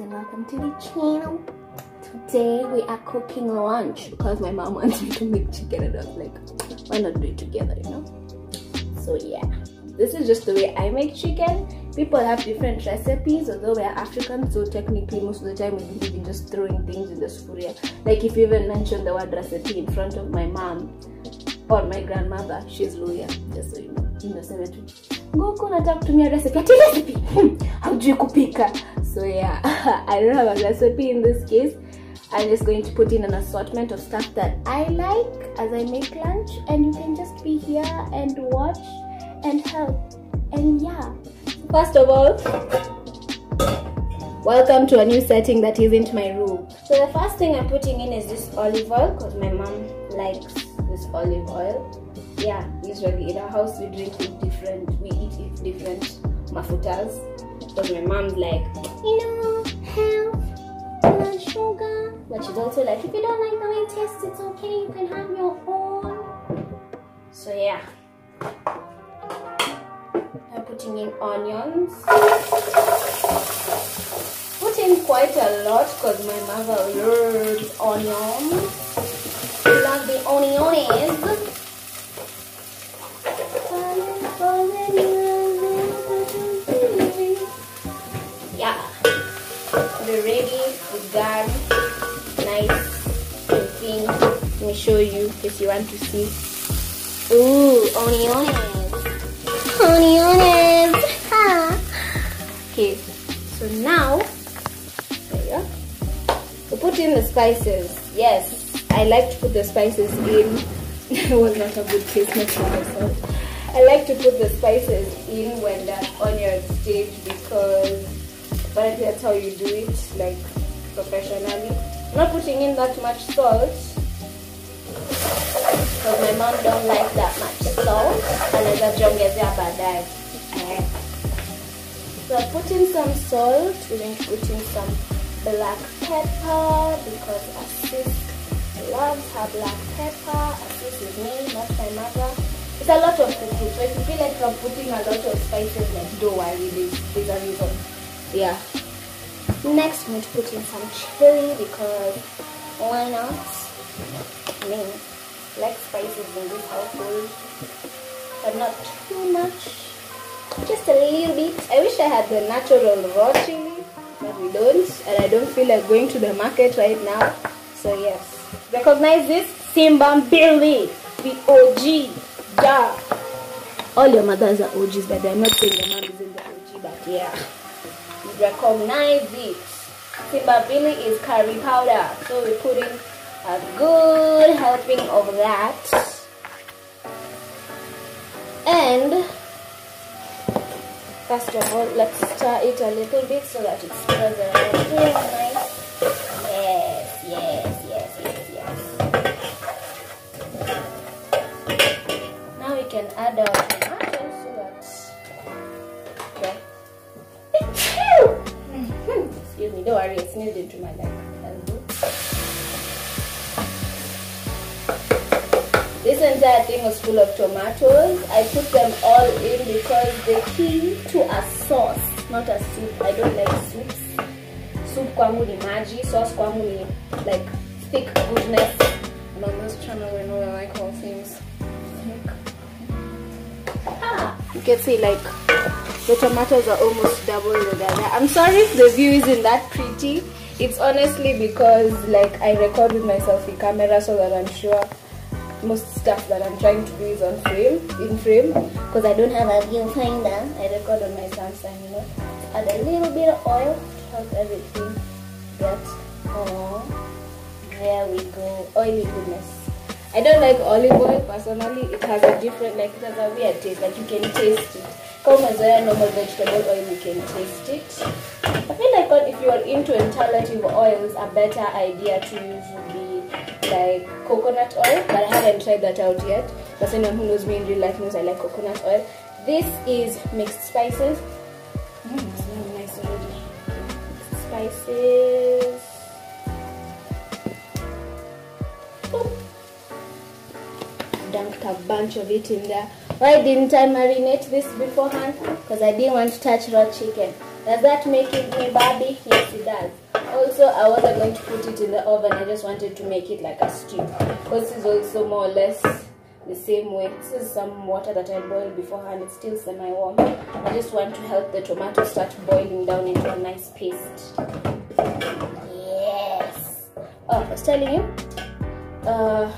and welcome to the channel. Today we are cooking lunch because my mom wants me to make chicken and I was like, why not do it together, you know? So yeah, this is just the way I make chicken. People have different recipes, although we're African, so technically most of the time we believe in just throwing things in the sufuria. Like if you even mention the word recipe in front of my mom or my grandmother, she's Luhya, just so you know. Inasema tu, Ngoko nataka kutumia recipe. Ati recipe? Hmm. Haujui kupika. So yeah, I don't have a recipe in this case. I'm just going to put in an assortment of stuff that I like as I make lunch, and you can just be here and watch and help. And yeah, first of all, welcome to a new setting that isn't my room. So the first thing I'm putting in is this olive oil because my mom likes this olive oil. Yeah, usually in our house we drink with different, we eat with different mafutas. Because my mom's like, you know, health, blood sugar. But she's also like, if you don't like the way it tastes, it's okay, you can have your own. So yeah. I'm putting in onions. Put in quite a lot because my mother loves onions. She loves the onions. We're ready. We're done. Nice and clean. Let me show you if you want to see. Ooh, onions. Onions. Ha. Okay, so now, there you go. We put in the spices. Yes, I like to put the spices in. it was not a good placement for myself. I like to put the spices in when the onions stage because apparently that's how you do it, like professionally. Not putting in that much salt because my mom don't like that much salt. Anaweza jiongezea baadaye. Eh. So I put in some salt. We're going to put in some black pepper because Asis loves her black pepper. Asis is me, not my mother. It's a lot of food, so if you feel like I'm putting a lot of spices, like don't worry, there's, there's a reason. Yeah. Next, I'm going to put in some chili because why not? I mean, like spices in this household, but not too much. Just a little bit. I wish I had the natural raw chili, but we don't, and I don't feel like going to the market right now. So yes, recognize this Simba Mbili, the OG. Yeah. All your mothers are OGs, but I'm not saying your mom is in the OG, but yeah. Recognize it. Simba Mbili is curry powder. So we put in a good helping of that. And first of all, let's stir it a little bit so that it stirs around really nice. Yes, yes, yes, yes, yes. Now we can add our don't worry, it's my. This entire thing was full of tomatoes. I put them all in because they came to a sauce, not a soup. I don't like soups. Soup kwangu ni maji, sauce kwangu ni like thick goodness. And on this channel we know I like all things thick. Ah, you can see like the tomatoes are almost double the other. I'm sorry if the view isn't that pretty. It's honestly because like I record with my selfie camera so that I'm sure most stuff that I'm trying to do is on frame, in frame, because I don't have a viewfinder. I record on my Samsung, you know. Add a little bit of oil to help everything get. Oh, there we go. Oily goodness. I don't like olive oil personally. It has a different, like it has a weird taste. Like you can taste it. Come as normal vegetable oil, you can taste it. I feel like if you are into alternative oils, a better idea to use would be like coconut oil, but I haven't tried that out yet. But anyone who knows me in real life knows I like coconut oil. This is mixed spices. Mm, nice already. Mixed spices. Dunked a bunch of it in there. Why didn't I marinate this beforehand? Because I didn't want to touch raw chicken. Does that make it me Barbie? Yes, it does. Also, I wasn't going to put it in the oven. I just wanted to make it like a stew. This is also more or less the same way. This is some water that I boiled beforehand. It's still semi-warm. I just want to help the tomato start boiling down into a nice paste. Yes. Oh, I was telling you. Uh,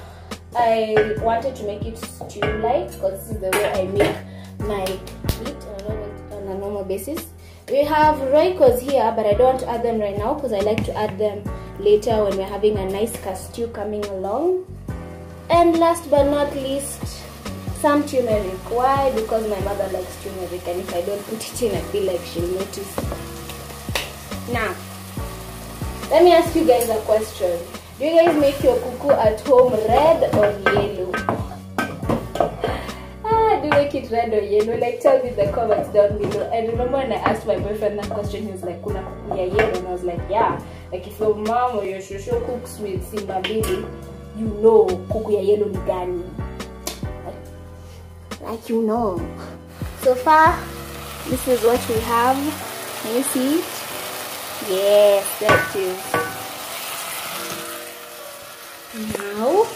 I wanted to make it stew-like because this is the way I make my meat on a normal basis. We have Roycos here, but I don't add them right now because I like to add them later when we're having a nice stew coming along. And last but not least, some turmeric. Why? Because my mother likes turmeric and if I don't put it in, I feel like she'll notice. Now, let me ask you guys a question. You guys make your kuku at home red or yellow? Ah, do make it red or yellow? Like tell me in the comments down below. And remember when I asked my boyfriend that question, he was like, Kuna kuku yellow? And I was like, yeah. Like if your mom or your shosho cooks with Simba Mbili, you know kuku ya yellow ni gani. Like, you know. So far, this is what we have. Can you see it? Yes, it is. Now,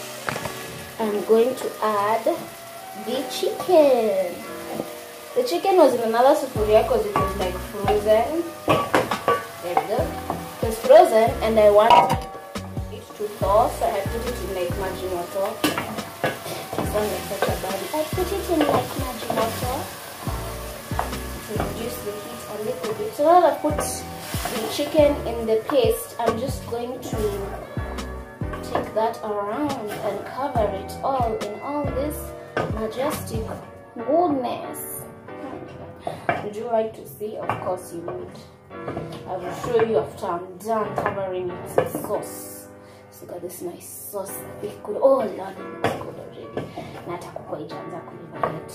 I'm going to add the chicken. The chicken was in another sufuria because it was like frozen. There we go. It was frozen and I want it to thaw, so I put it in like margin water. It's not like such a bad. I put it in like margin water to reduce the heat a little bit. So now I put the chicken in the paste, I'm just going to that around and cover it all in all this majestic goodness. Would you like to see? Of course you would. I will show you after I'm done covering it with sauce. So got this nice sauce. Good. Oh Lord, looks good already. Nata kuko ijaanza kuiva yet.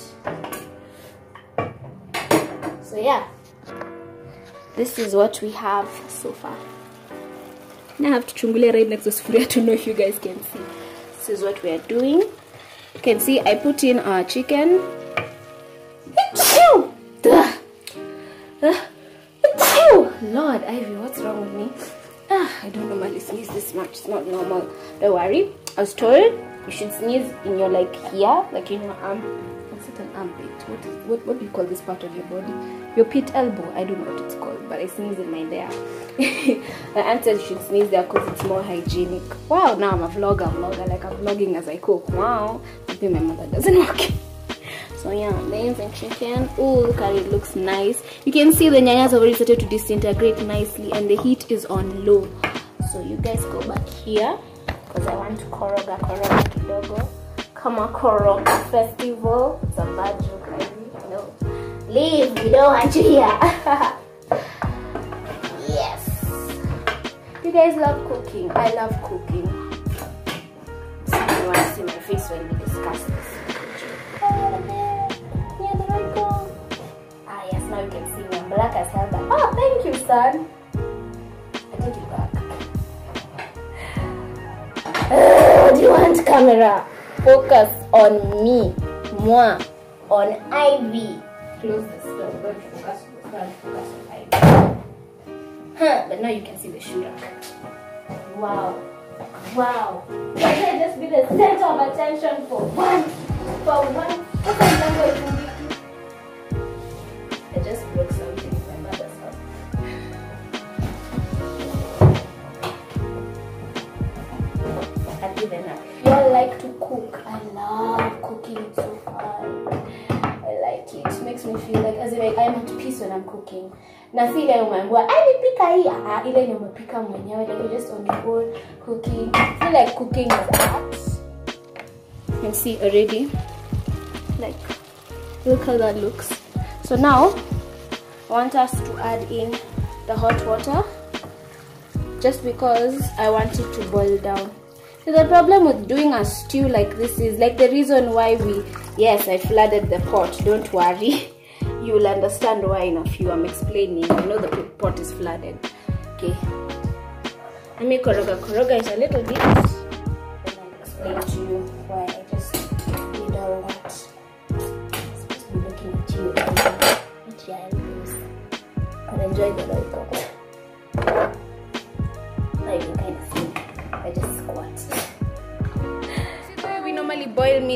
So yeah, this is what we have so far. Now I have to chungulia right next to sufuria to know if you guys can see. This is what we are doing. You can see I put in our chicken. Lord, Ivy, what's wrong with me? Ah, I don't normally sneeze this much. It's not normal. Don't worry. I was told you should sneeze in your like here, like in your arm. Armpit? What is what? What do you call this part of your body? Your pit elbow. I don't know what it's called, but I sneeze in my there. my aunt you should sneeze there because it's more hygienic. Wow, now I'm a vlogger, vlogger, like I'm vlogging as I cook. Wow, maybe my mother doesn't work. So yeah, beans and chicken. Oh, look at it, looks nice. You can see the nyanyas already started to disintegrate nicely and the heat is on low. So you guys go back here because I want to koroga koroga kidogo. Kama koroga festival. It's a bad joke, I No. Leave, we don't want you here. yes. You guys love cooking. I love cooking. So you want to see my face when we discuss this. Ah, yes, now you can see me. I'm black as hell. But, oh, thank you, son. I it back. Do you want camera? Focus on me. Moi. On Ivy. Close the store. Focus on Ivy. Huh, but now you can see the rack. Wow. Wow. Can I just be the center of attention for one? For one? Number it will? I just broke something in my mother's house. Now, cook. I love cooking. It's so fun. I like it. It makes me feel like as if I am at peace when I'm cooking. Na si ile umeambiwa alipika hii ah, ile ni umepika mwenyewe like you're just on your cooking. I feel like cooking is art. You can see already. Like look how that looks. So now I want us to add in the hot water just because I want it to boil down. So the problem with doing a stew like this is like the reason why we yes I flooded the pot don't worry. You will understand why in a few I'm explaining. I know the pot is flooded. Okay. Let me koroga. Koroga it a little bit. And I'll explain to you why I just did all that. I'm supposed to be looking at you. But enjoy the Royco.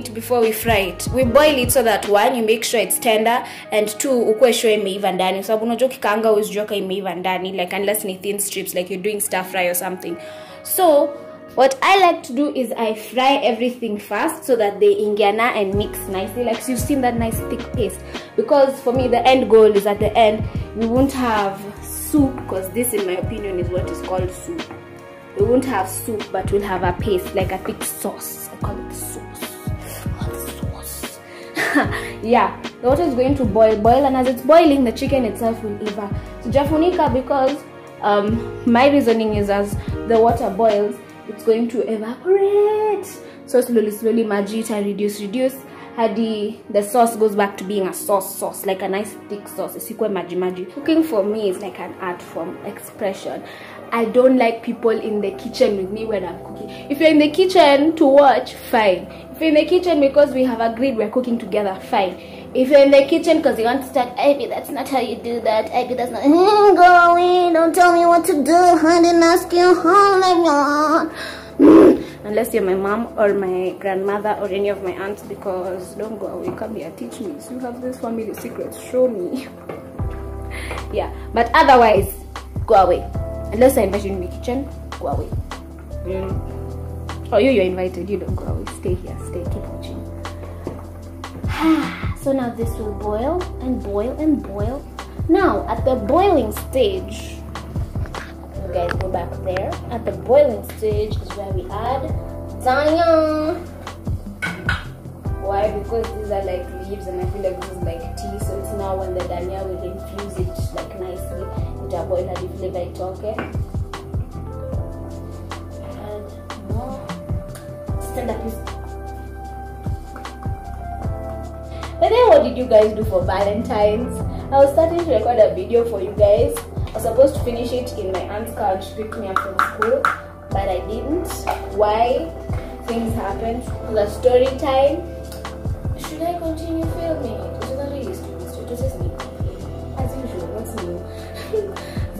Meat before we fry it. We boil it so that one, you make sure it's tender and two, ukwe sure imeiva ndani. Sababu unajua ukikaanga huwezi jua kama imeiva ndani like unless ni thin strips like you're doing stir fry or something. So what I like to do is I fry everything first so that they ingiana and mix nicely. Like you've seen that nice thick paste. Because for me the end goal is at the end we won't have soup because this in my opinion is what is called soup. We won't have soup but we'll have a paste like a thick sauce. I call it sauce. Yeah, the water is going to boil, boil, and as it's boiling, the chicken itself will eva. So jafunika because um, my reasoning is as the water boils, it's going to evaporate. So slowly, slowly, magita reduce, reduce. Hadi the sauce goes back to being a sauce sauce, like a nice thick sauce. Isikwe maji maji. Cooking for me is like an art form, expression. I don't like people in the kitchen with me when I'm cooking. If you're in the kitchen to watch, fine. If you're in the kitchen because we have agreed we're cooking together, fine. If you're in the kitchen because you want to start, Ivy, that's not how you do that. Ivy, that's not. Mm, go away, don't tell me what to do. I didn't ask you how I. Unless you're my mom or my grandmother or any of my aunts, because don't go away, come here, teach me. So you have this family secrets, show me. yeah, but otherwise, go away. Unless I invite you in my kitchen, go away. Mm. Oh, you, you're invited. You don't go away. Stay here. Stay. Keep watching. so now this will boil and boil and boil. Now, at the boiling stage, you guys go back there. At the boiling stage is where we add dania. Why? Because these are like leaves and I feel like this is like tea. So it's now when the dania will infuse it like nicely. Hadi flavor itoke. But then what did you guys do for Valentine's? I was starting to record a video for you guys. I was supposed to finish it in my aunt's car to pick me up from school, but I didn't. Why? Things happened. The story time.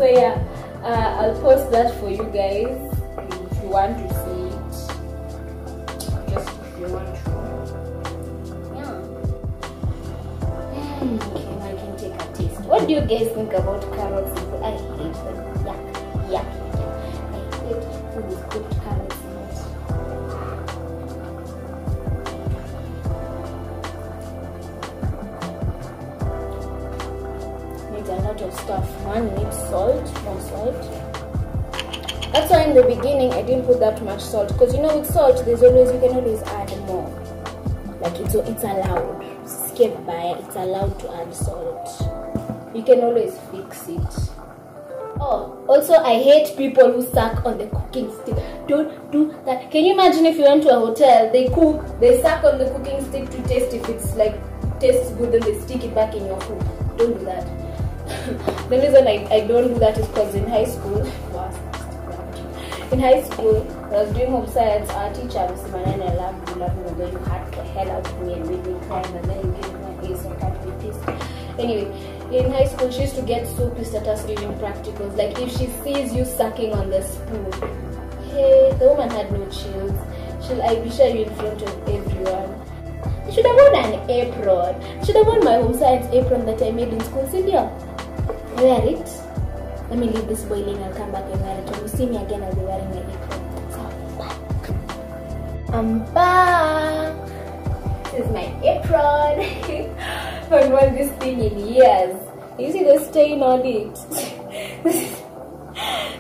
So yeah, uh, I'll post that for you guys if you want to see it. Just if you want to. Yeah. Okay, now I can take a taste. What do you guys think about carrots? I hate them. Salt, more salt. That's why in the beginning I didn't put that much salt because you know with salt there's always you can always add more. Like it's it's allowed. Skip by it's allowed to add salt. You can always fix it. Oh, also I hate people who suck on the cooking stick. Don't do that. Can you imagine if you went to a hotel, they cook, they suck on the cooking stick to taste if it's like tastes good, then they stick it back in your food. Don't do that. the reason I, I don't do that is because in high school, in high school, I was doing home science, our teacher, Mr. Manan, I love you, love you, and then you hacked the hell out of me and made me cry, and then you gave me my A's, I can't. Anyway, in high school, she used to get so pissed at us during practicals. Like, if she sees you sucking on the spoon, hey, the woman had no chills. She'll I be sure in front of everyone. I should have worn an apron. I should have worn my home science apron that I made in school. Cynthia, wear it. Let me leave this boiling. I'll come back and wear it. When you see me again, I'll be wearing my apron. So, I'm back. This is my apron. I've worn this thing in years. You see the stain on it.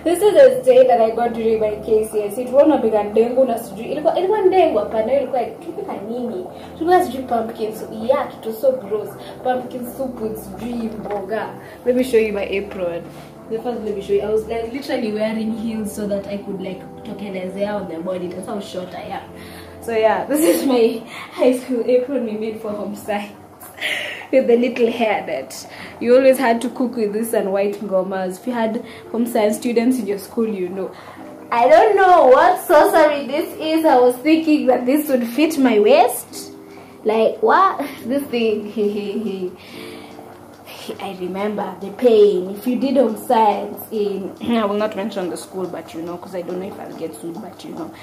this is a stain that I got during my KCSE. Won't be ndengu na sijui. Ilikuwa ilikuwa ndengu hapana, ilikuwa tulipika nini? Tulikuwa sijui pumpkin soup. Yeah, it was so gross. Pumpkin soup with sijui mboga. Let me show you my apron. The first let me show you. I was like literally wearing heels so that I could like tokelezea on the body. That's how short I am. So yeah, this is my high school apron we made for home science. With the little hair that you always had to cook with this and white ngomas. If you had home science students in your school, you know. I don't know what sorcery this is. I was thinking that this would fit my waist. Like what? This thing. I remember the pain. If you did home science in, I will not mention the school, but you know, because I don't know if I'll get sued, but you know,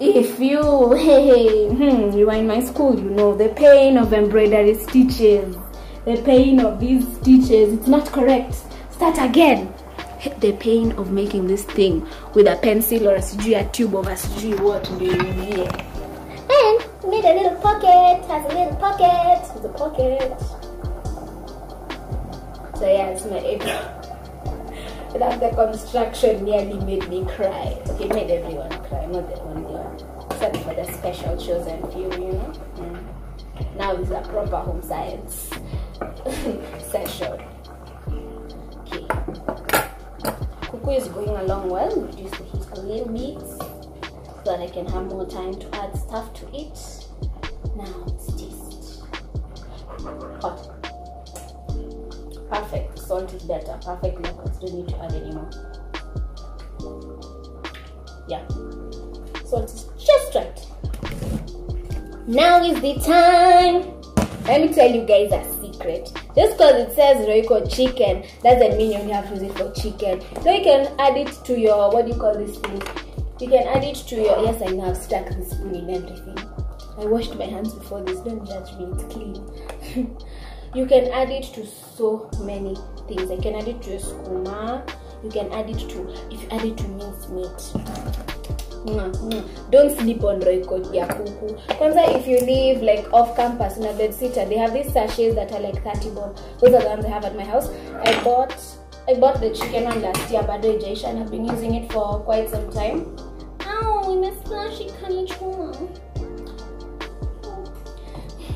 if you, hey, hey, hmm, you are in my school, you know, the pain of embroidery stitches, the pain of these stitches, it's not correct. Start again. The pain of making this thing with a pencil or a sijui, a tube of a sijui, what do you mean? And made a little pocket, has a little pocket, with a pocket. So yeah, it's my apron. That the construction nearly made me cry. Okay, made everyone cry, not the only one. Except for the special chosen few, you know. Mm. Now is a proper home science session. Okay. Kuku is going along well. Reduce the heat a little bit so that I can have more time to add stuff to it. Now Is better. Perfect levels. Don't need to add anymore. Yeah. Salt is just right. Now is the time. Let me tell you guys a secret. Just because it says Royco chicken doesn't mean you have to use it for chicken. So you can add it to your what do you call this thing? You can add it to your yes I know I've stuck the spoon in everything. I washed my hands before this, don't judge me, it's clean. you can add it to so many things. You can add it to your skuma, you can add it to if you add it to minced meat. Mm, mm. Don't sleep on royco ya kuku. Kwanza if you live like off campus in a bed sitter, they have these sachets that are like 30 bob. Those are the ones I have at my house. I bought I bought the chicken one last year, but Jaisha, and I've been using it for quite some time. Ow, imesplashy kanichuma.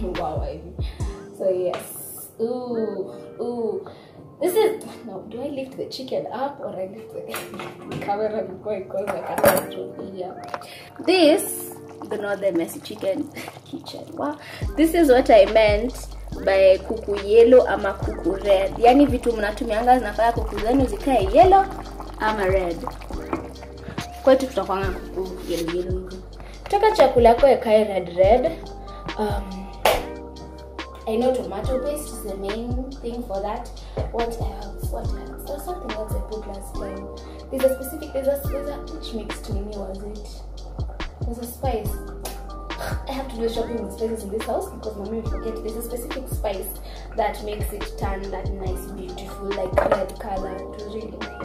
wow, Ivy. So yes. Ooh, ooh. This is no. Do I lift the chicken up or I lift the camera before it goes like a control here? This, the northern messy chicken kitchen. Wow. This is what I meant by kuku yellow ama kuku red. Yani vitu mnatumianga zinafanya kuku zenu zikae yellow ama red. Kwetu tutakwanga kuku yellow yellow. Taka chakula yako ikae red red. Um, I know tomato paste is the main thing for that. What else? What else? There's something else I put last time. There's a specific, there's a, there's a, which mixed mimi was it? There's a spice. I have to do shopping with spices in this house because mommy will forget. There's a specific spice that makes it turn that nice, beautiful, like red color. It was really nice.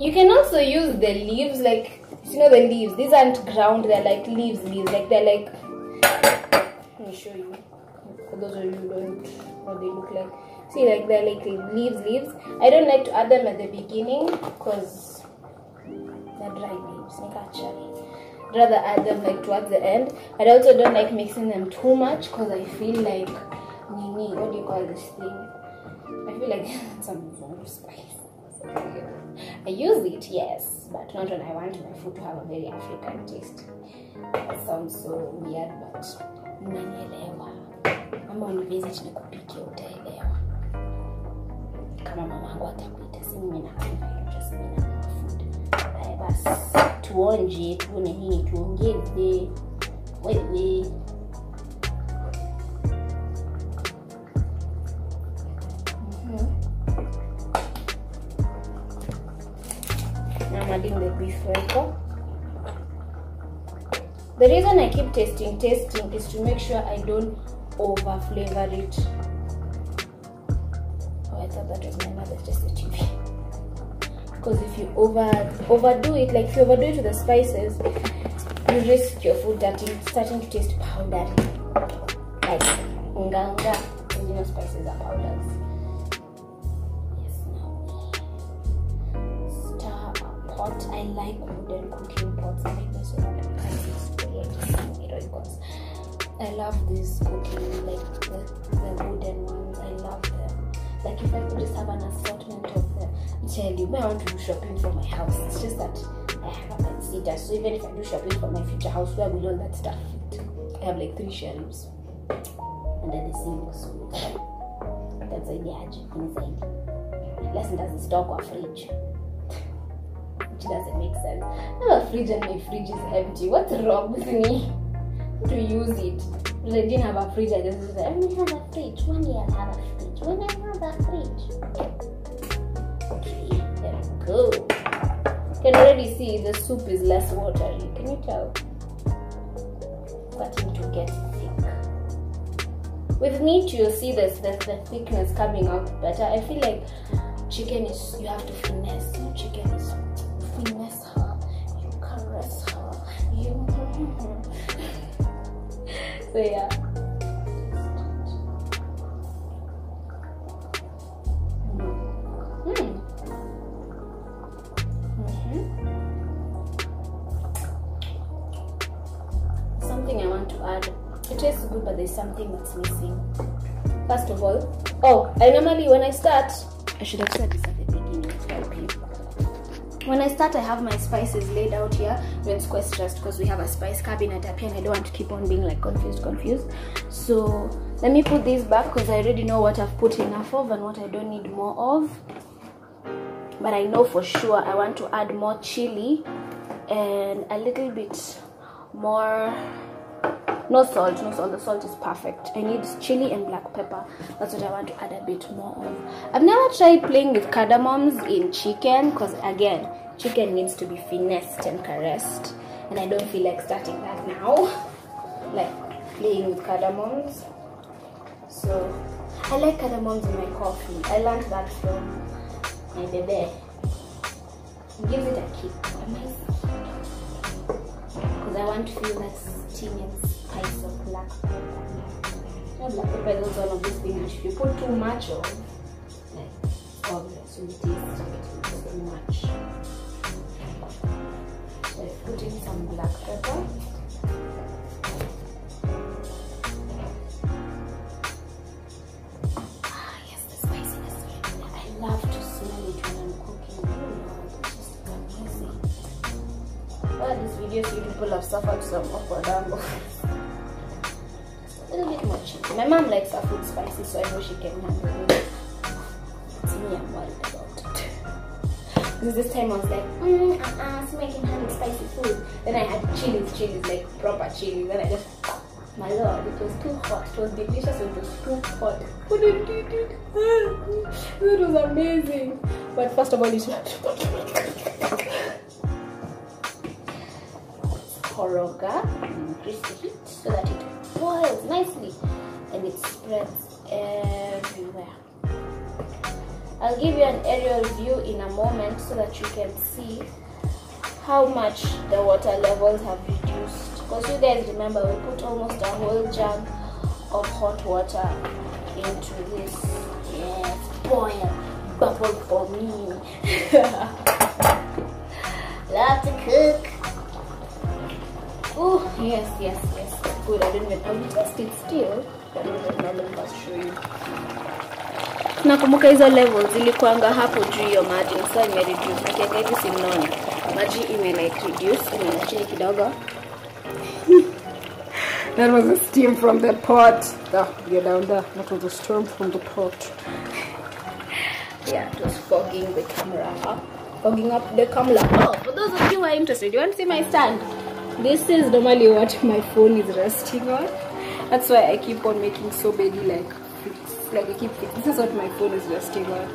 You can also use the leaves, like, you know the leaves. These aren't ground, they're like leaves, leaves. Like, they're like, let me show you those of you don't know what they look like see like they're like leaves leaves. I don't like to add them at the beginning because they're dry leaves actually. Rather add them like towards the end. I also don't like mixing them too much because i feel like nini what do you call this thing? I feel like some more spice. I use it yes but not when i want my food to have a very african taste. That sounds so weird but mnanielewa ama univisit ni kupikia utaelewa. Kama mamangu atakuita si mimi mimi na food haya basi tuonje tuone hii tuongeze wewe. I'm adding the beef royco. The reason I keep testing, testing is to make sure I don't over flavor it. Oh, I thought that was my mother, a TV. Because if you over overdo it, like if you overdo it with the spices, you risk your food starting, starting to taste powdery. Like nganga, you know spices are powders. Pot. I like wooden cooking pots. I make this one because I love this cooking, like the, the wooden ones. I love them. Like if I could just have an assortment of them. Tell you, I want to do shopping for my house. It's just that I have a consider. So even if I do shopping for my future house, where will all that stuff fit? I have like three shelves under the sink. So that's ideaje inside. Unless ndazistok kwa fridge. Which doesn't make sense. I have a fridge and my fridge is empty. What's wrong with me? To use it. They didn't have a fridge. I just said, "Let me have a fridge. One year I'll have a fridge. When I have a fridge." Okay, there we go. You can already see the soup is less watery. Can you tell? Starting to get thick. With meat, you'll see this, the, the thickness coming out better. I feel like chicken is you have to finesse. Chicken so yeah. Mm. Mhm. Something I want to add. It tastes good, but there's something that's missing. First of all, oh, I normally when I start, I should have said this When I start, I have my spices laid out here. When square stressed because we have a spice cabinet up here, and I don't want to keep on being like confused, confused. So let me put these back because I already know what I've put enough of and what I don't need more of but I know for sure I want to add more chili and a little bit more no salt no salt. The salt is perfect. I need chili and black pepper. That's what I want to add a bit more of I've never tried playing with cardamoms in chicken because again chicken needs to be finessed and caressed. And I don't feel like starting that now like playing with cardamoms. So I like cardamoms in my coffee. I learned that from my baby. It gives it a kick. Because I want to feel that of black pepper. You also one of these things if you put too much of, like, you it too much. So I put in some black pepper. Ah, yes, the spiciness. I love to smell it when I'm cooking. Oh Lord, just this video, so people have suffered some awkward angles. Chili. My mom likes her food spicy, so I know she can handle it. It's me I'm worried about. Because this time I was like, mm, uh-uh, so I can handle spicy food. Then I had chilies, chilies, like proper chilies. Then I just, my lord, it was too hot. It was delicious, it was too hot. Couldn't eat it. It was amazing. But first of all, it's koroga, increase the heat so that it boils nicely and it spreads everywhere. I'll give you an aerial view in a moment so that you can see how much the water levels have reduced. Because you guys remember we put almost a whole jug of hot water into this. Yes, boil, bubble for me. Love to cook. Oh, yes, yes, yes. Good. I didn't even, I test it still. I don't even know, let me just show you. nakumbuka hizo level ilikuanga hapo juu hiyo maji sasa imereduce nikiweka hivi simnaona maji ime like reduce imeenda chini kidogo That was a steam from the pot. Ah, you're down there. That was a storm from the pot. yeah it was fogging the camera up fogging up the camera oh for those of you who are interested you want to see my stand this is normally what my phone is resting on. That's why i keep on making so many like like i keep this is what my phone is resting on.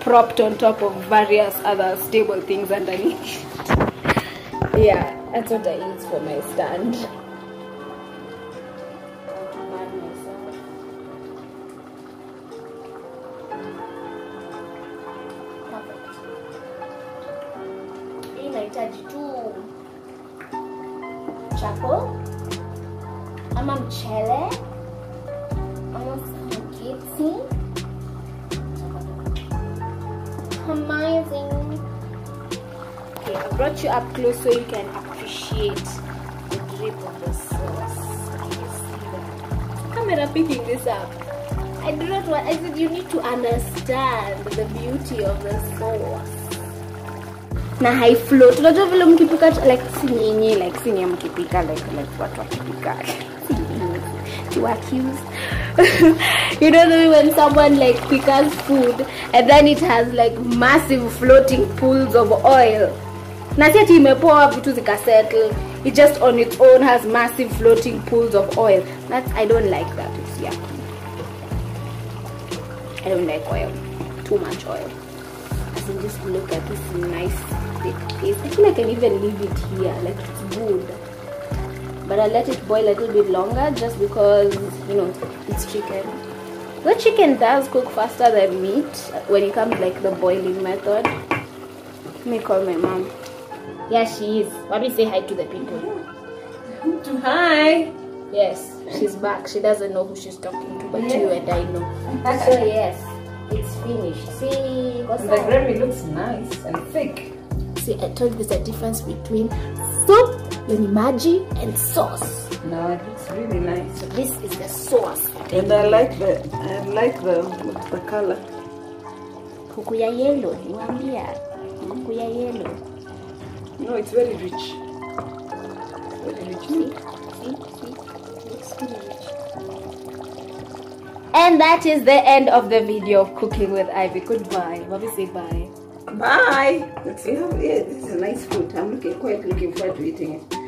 Propped on top of various other stable things underneath. Yeah that's what i use for my stand ama mchele ama spaghetti. Amazing. Okay, I brought you up close so you can appreciate the drip of the sauce. Can you see that? Picking this up. I do not want. I said you need to understand the beauty of the sauce. Na high float. Unajua vile mkipika like si nyinyi like si nyinyi mkipika like like watu wakipika. You accused. you know the way when someone like prepares food and then it has like massive floating pools of oil. Na si ati imepoa vitu zikasettle. it just on its own has massive floating pools of oil that i don't like that it's yucky i don't like oil too much oil as in just look at this nice thick paste i feel like i can even leave it here like it's good but i let it boil a little bit longer just because you know it's chicken. The chicken does cook faster than meat when it comes like the boiling method. Let me call my mom. Yeah she is. Mommy say hi to the people. Hi. yes she's back. She doesn't know who she's talking to but you and i know. So yes it's finished. See The gravy looks nice and thick. see i told you there's a difference between soup maji and sauce No, it's really nice. this is the sauce And I like the I like the the color. kuku ya yellow niwaambia kuku ya yellow No, it's very rich. Very rich. Hmm. See? See? See? Looks really rich. And that is the end of the video of cooking with Ivy. Goodbye. Mommy say bye. Bye. Let's see how this is a nice food. I'm looking quite looking forward to eating it.